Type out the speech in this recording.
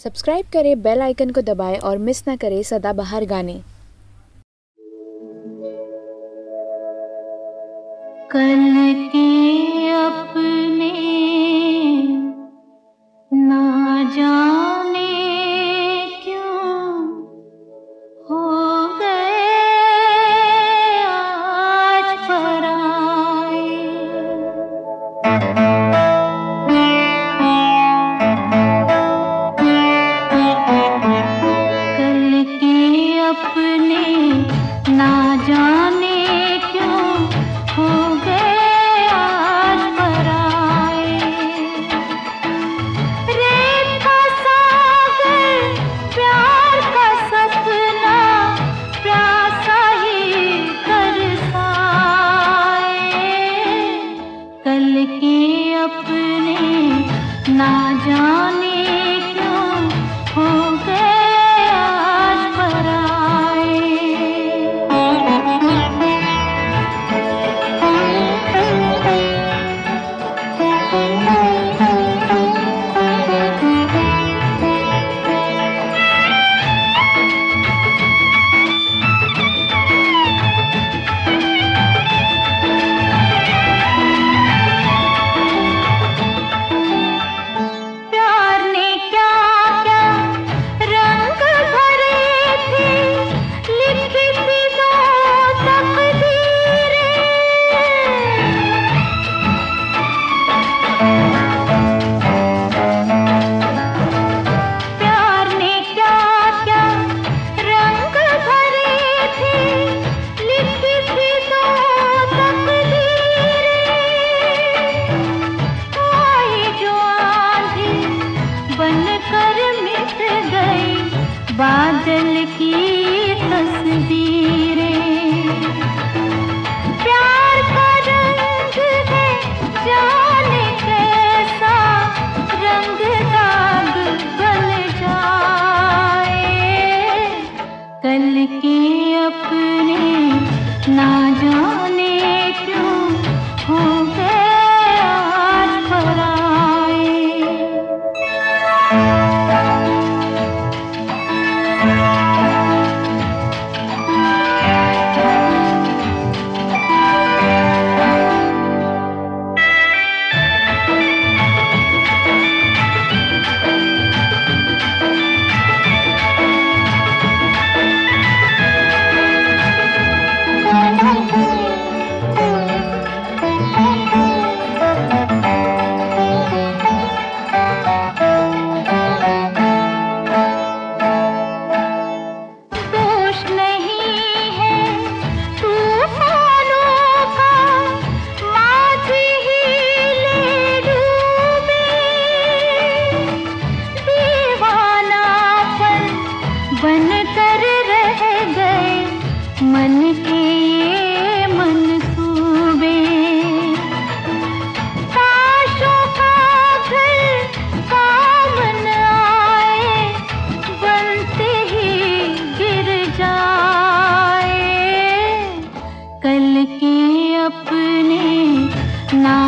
Subscribe करें, bell icon को दबाएँ और मिस ना करें सदा सदाबहार गाने। कल के के अपने ना जाने बादल की तस्वीरें। प्यार का रंग है जाने कैसा, रंग दाग बन जाए। कल के अपने ना जाने बनकर रह गए, मन के ये मनसूबे का बनते ही गिर जाए। कल के अपने ना